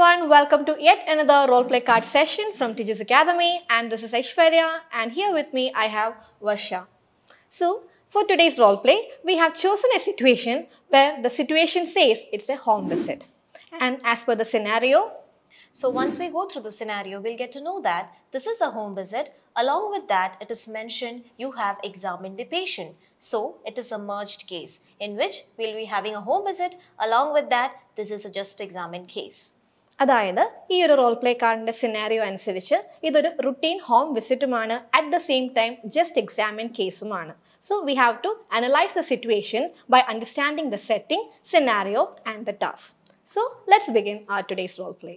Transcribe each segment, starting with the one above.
everyone, welcome to yet another role play card session from Tiju's Academy and this is Aishwarya and here with me I have Varsha. So for today's role play, we have chosen a situation where the situation says it's a home visit and as per the scenario, So once we go through the scenario, we'll get to know that this is a home visit. Along with that, it is mentioned you have examined the patient. So it is a merged case in which we'll be having a home visit. Along with that, this is a just examined case. അതായത് ഈ ഒരു role play കാർഡിന്റെ scenario അനുസരിച്ച് ഇതൊരു routine home വിസിറ്റുമാണ് at the same time just examine കേസുമാണ് so we have to analyse the situation by understanding the setting scenario and the task so let's begin R today's role play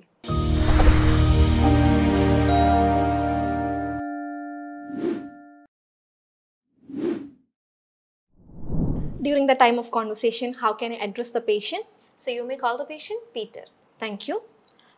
During the time of conversation, how can I address the patient? So you may call the patient Peter. Thank you.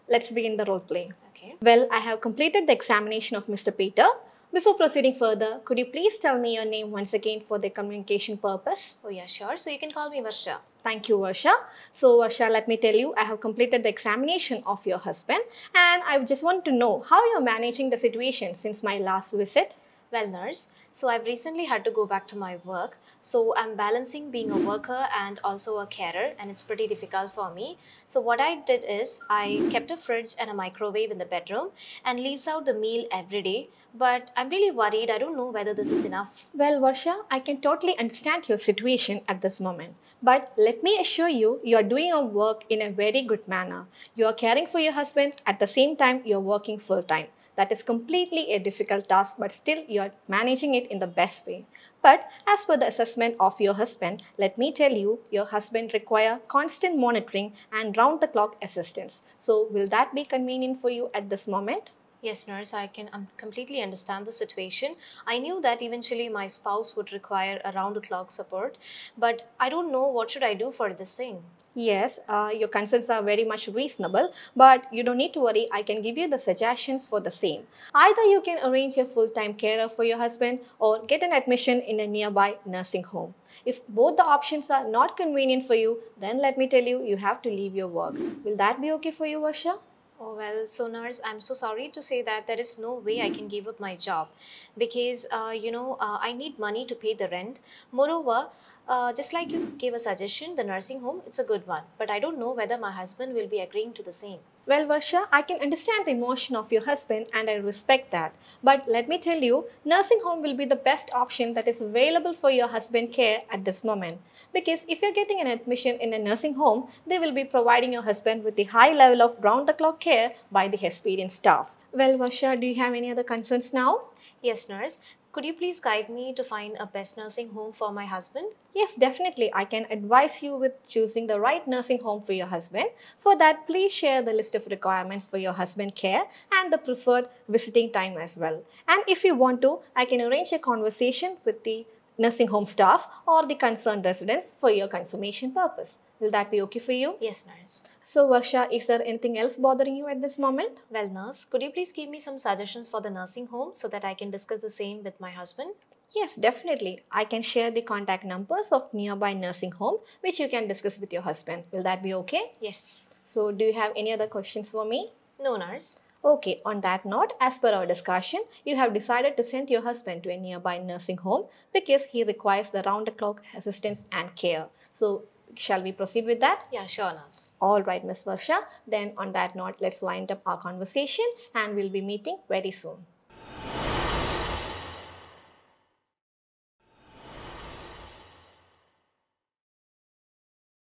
Let's begin the role play. Okay. Well, I have completed the examination of Mr. Peter. Before proceeding further, could you please tell me your name once again for the communication purpose? Oh yeah, sure. So you can call me Varsha. Thank you, Varsha. So, Varsha, let me tell you, I have completed the examination of your husband and I just want to know how you're managing the situation since my last visit. Well, nurse, so I've recently had to go back to my work. So I'm balancing being a worker and also a carer, and it's pretty difficult for me. So what I did is I kept a fridge and a microwave in the bedroom and leaves out the meal every day. But I'm really worried. I don't know whether this is enough. Well, Varsha, I can totally understand your situation at this moment. But let me assure you, you are doing your work in a very good manner. You are caring for your husband at the same time you're working full time. That is completely a difficult task, but still you are managing it in the best way. But as per the assessment of your husband, let me tell you, your husband require constant monitoring and round the clock assistance. So will that be convenient for you at this moment? Yes, nurse, I can um, completely understand the situation. I knew that eventually my spouse would require around the clock support, but I don't know what should I do for this thing. Yes, uh, your concerns are very much reasonable, but you don't need to worry. I can give you the suggestions for the same. Either you can arrange a full time carer for your husband or get an admission in a nearby nursing home. If both the options are not convenient for you, then let me tell you, you have to leave your work. Will that be okay for you, Varsha? Oh, well, so nurse, I'm so sorry to say that there is no way I can give up my job because, uh, you know, uh, I need money to pay the rent. Moreover, uh, just like you gave a suggestion, the nursing home, it's a good one. But I don't know whether my husband will be agreeing to the same. Well, Varsha, I can understand the emotion of your husband and I respect that. But let me tell you, nursing home will be the best option that is available for your husband care at this moment. Because if you're getting an admission in a nursing home, they will be providing your husband with the high level of round the clock care by the experienced staff. Well, Varsha, do you have any other concerns now? Yes, nurse. Could you please guide me to find a best nursing home for my husband? Yes, definitely. I can advise you with choosing the right nursing home for your husband. For that, please share the list of requirements for your husband care and the preferred visiting time as well. And if you want to, I can arrange a conversation with the nursing home staff or the concerned residents for your confirmation purpose. Will that be okay for you? Yes, nurse. So, Varsha, is there anything else bothering you at this moment? Well, nurse, could you please give me some suggestions for the nursing home so that I can discuss the same with my husband? Yes, definitely. I can share the contact numbers of nearby nursing home which you can discuss with your husband. Will that be okay? Yes. So, do you have any other questions for me? No, nurse. Okay, on that note, as per our discussion, you have decided to send your husband to a nearby nursing home because he requires the round the clock assistance and care. So, shall we proceed with that? Yeah, sure, nurse. All right, Miss Varsha. Then, on that note, let's wind up our conversation and we'll be meeting very soon.